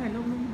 là lông luôn